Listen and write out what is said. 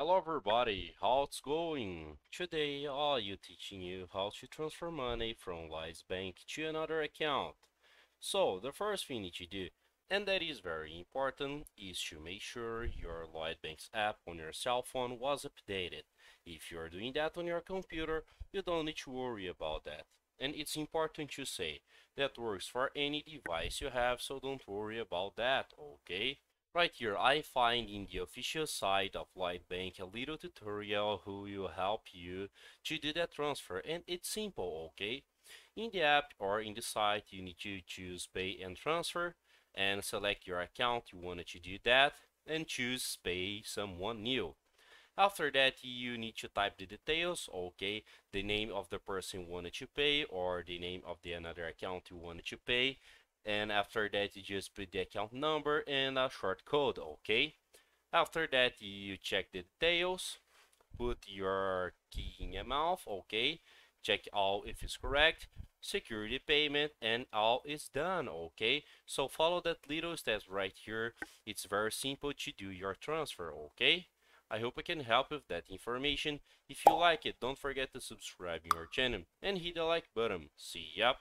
Hello everybody, how it's going? Today I'll be teaching you how to transfer money from Lightsbank Bank to another account. So the first thing you need to do, and that is very important, is to make sure your Lloyds Bank's app on your cell phone was updated. If you're doing that on your computer, you don't need to worry about that. And it's important to say, that works for any device you have, so don't worry about that, okay? Right here, I find in the official site of Lloyds Bank a little tutorial who will help you to do that transfer and it's simple, okay? In the app or in the site, you need to choose pay and transfer and select your account you wanted to do that and choose pay someone new. After that, you need to type the details, okay, the name of the person you wanted to pay or the name of the another account you wanted to pay and after that you just put the account number and a short code okay after that you check the details put your key in your mouth okay check all if it's correct security payment and all is done okay so follow that little steps right here it's very simple to do your transfer okay I hope I can help with that information. If you like it, don't forget to subscribe to our channel and hit the like button. See ya!